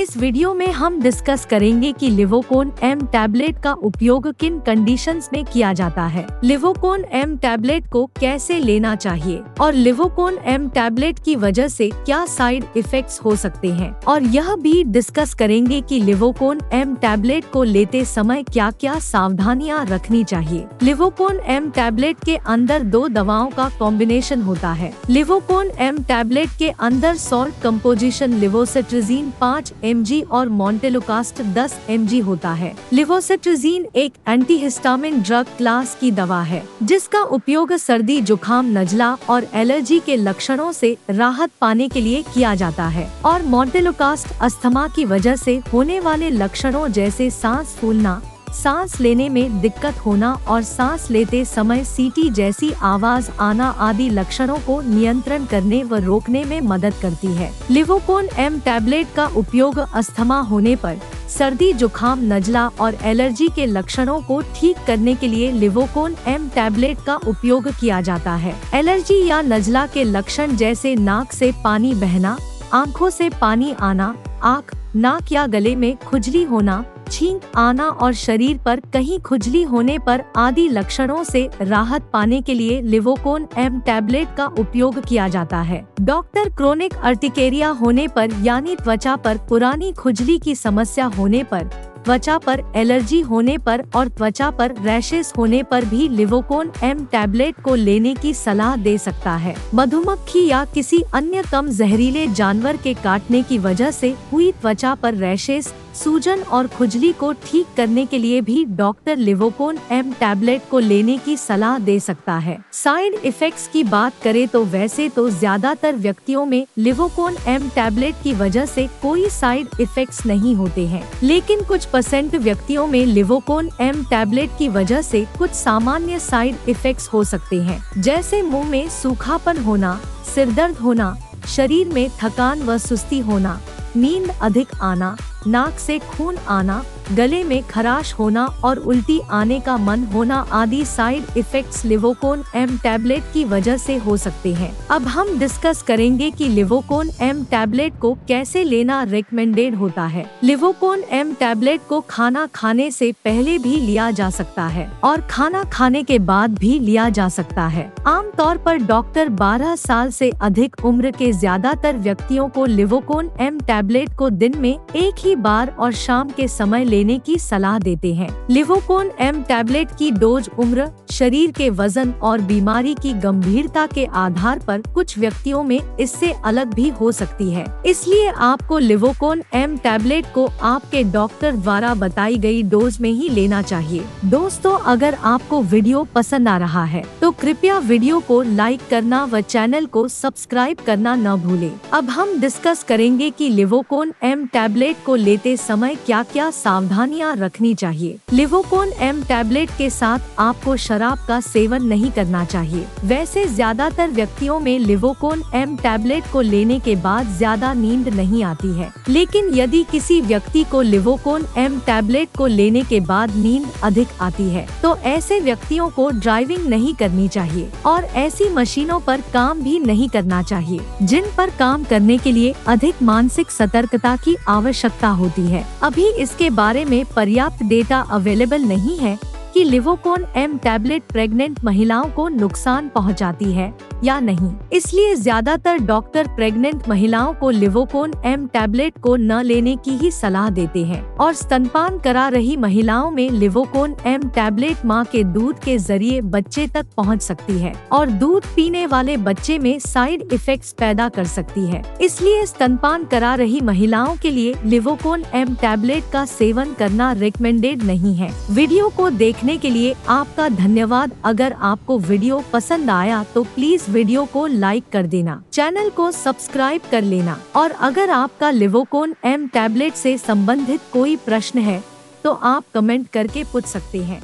इस वीडियो में हम डिस्कस करेंगे कि लिवोकोन एम टैबलेट का उपयोग किन कंडीशंस में किया जाता है। लिवोकोन एम टैबलेट को कैसे लेना चाहिए और लिवोकोन एम टैबलेट की वजह से क्या साइड इफेक्ट्स हो सकते हैं। और यह भी डिस्कस करेंगे कि लिवोकोन एम टैबलेट को लेते समय क्या क्या सावधानियाँ रखनी चाहिए। लिवोकोन एम टैबलेट के अंदर दो दवाओं का कॉम्बिनेशन होता है। लिवोकोन एम टैबलेट के अंदर सॉल्ट कम्पोजिशन लिवोसिट्रिजीन पाँच एमजी और मोन्टेलोकास्ट 10 एम होता है। लिवोसिट्रिजीन एक एंटीहिस्टामिन ड्रग क्लास की दवा है, जिसका उपयोग सर्दी जुखाम नजला और एलर्जी के लक्षणों से राहत पाने के लिए किया जाता है और मॉन्टेलोकास्ट अस्थमा की वजह से होने वाले लक्षणों जैसे सांस फूलना सांस लेने में दिक्कत होना और सांस लेते समय सीटी जैसी आवाज़ आना आदि लक्षणों को नियंत्रण करने व रोकने में मदद करती है। लिवोकोन एम टैबलेट का उपयोग अस्थमा होने पर, सर्दी, जुकाम, नजला और एलर्जी के लक्षणों को ठीक करने के लिए लिवोकोन एम टैबलेट का उपयोग किया जाता है। एलर्जी या नजला के लक्षण जैसे नाक से पानी बहना, आँखों से पानी आना, आँख, नाक या गले में खुजली होना छींक आना और शरीर पर कहीं खुजली होने पर आदि लक्षणों से राहत पाने के लिए लिवोकोन एम टैबलेट का उपयोग किया जाता है। डॉक्टर क्रोनिक अर्टिकेरिया होने पर यानी त्वचा पर पुरानी खुजली की समस्या होने पर, त्वचा पर एलर्जी होने पर और त्वचा पर रैशेस होने पर भी लिवोकोन एम टैबलेट को लेने की सलाह दे सकता है। मधुमक्खी या किसी अन्य कम जहरीले जानवर के काटने की वजह से हुई त्वचा पर रैशेस सूजन और खुजली को ठीक करने के लिए भी डॉक्टर लिवोकोन एम टैबलेट को लेने की सलाह दे सकता है। साइड इफेक्ट्स की बात करें तो वैसे तो ज़्यादातर व्यक्तियों में लिवोकोन एम टैबलेट की वजह से कोई साइड इफेक्ट्स नहीं होते हैं। लेकिन कुछ परसेंट व्यक्तियों में लिवोकोन एम टैबलेट की वजह से कुछ सामान्य साइड इफेक्ट्स हो सकते हैं। जैसे मुँह में सूखापन होना सिर दर्द होना, शरीर में थकान व सुस्ती होना, नींद अधिक आना नाक से खून आना गले में खराश होना और उल्टी आने का मन होना आदि side effects Livocon M tablet की वजह से हो सकते हैं। अब हम डिस्कस करेंगे कि लिवोकोन एम टैबलेट को कैसे लेना रिकमेंडेड होता है। लिवोकोन एम टैबलेट को खाना खाने से पहले भी लिया जा सकता है और खाना खाने के बाद भी लिया जा सकता है। आमतौर पर डॉक्टर 12 साल से अधिक उम्र के ज़्यादातर व्यक्तियों को लिवोकोन एम टैबलेट को दिन में एक ही बार और शाम के समय ले लेने की सलाह देते हैं। लिवोकोन एम टैबलेट की डोज उम्र, शरीर के वज़न और बीमारी की गंभीरता के आधार पर कुछ व्यक्तियों में इससे अलग भी हो सकती है। इसलिए आपको लिवोकोन एम टैबलेट को आपके डॉक्टर द्वारा बताई गई डोज में ही लेना चाहिए। दोस्तों, अगर आपको वीडियो पसंद आ रहा है तो कृपया वीडियो को लाइक करना व चैनल को सब्सक्राइब करना न भूले। अब हम डिस्कस करेंगे कि लिवोकोन एम टैबलेट को लेते समय क्या क्या सावधान सावधानियाँ रखनी चाहिए। लिवोकोन एम टैबलेट के साथ आपको शराब का सेवन नहीं करना चाहिए। वैसे ज़्यादातर व्यक्तियों में लिवोकोन एम टैबलेट को लेने के बाद ज़्यादा नींद नहीं आती है। लेकिन यदि किसी व्यक्ति को लिवोकोन एम टैबलेट को लेने के बाद नींद अधिक आती है तो ऐसे व्यक्तियों को ड्राइविंग नहीं करनी चाहिए और ऐसी मशीनों पर काम भी नहीं करना चाहिए, जिन पर काम करने के लिए अधिक मानसिक सतर्कता की आवश्यकता होती है। अभी इसके बारे बारे में पर्याप्त डेटा अवेलेबल नहीं है कि लिवोकोन एम टैबलेट प्रेग्नेंट महिलाओं को नुकसान पहुंचाती है या नहीं। इसलिए ज़्यादातर डॉक्टर प्रेग्नेंट महिलाओं को लिवोकोन एम टैबलेट को न लेने की ही सलाह देते हैं और स्तनपान करा रही महिलाओं में लिवोकोन एम टैबलेट माँ के दूध के ज़रिए बच्चे तक पहुँच सकती है और दूध पीने वाले बच्चे में साइड इफ़ेक्ट पैदा कर सकती है। इसलिए स्तनपान करा रही महिलाओं के लिए लिवोकोन एम टैबलेट का सेवन करना रिकमेंडेड नहीं है। वीडियो को देखने के लिए आपका धन्यवाद। अगर आपको वीडियो पसंद आया तो प्लीज़ वीडियो को लाइक कर देना, चैनल को सब्सक्राइब कर लेना और अगर आपका लिवोकोन एम टैबलेट से संबंधित कोई प्रश्न है तो आप कमेंट करके पूछ सकते हैं।